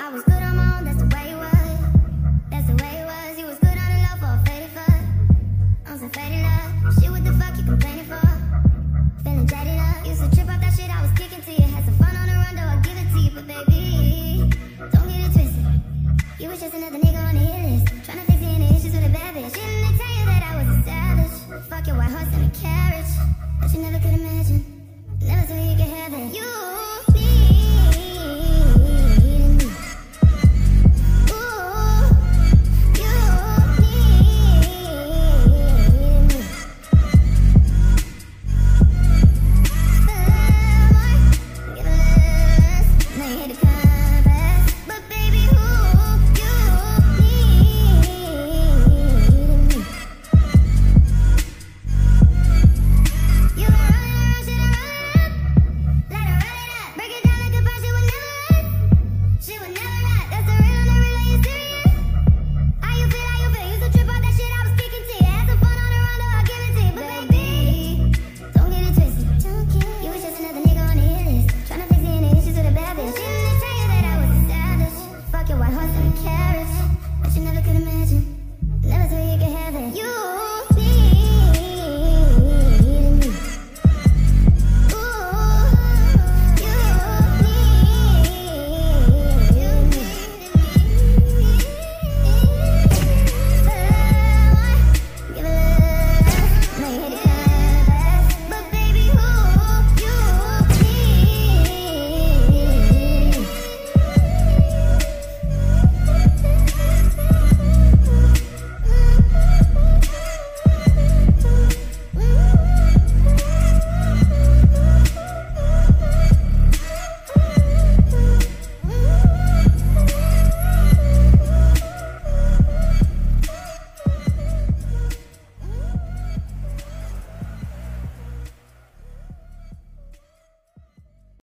I was good on my own, that's the way. but you never could imagine. Never thought you could have it. You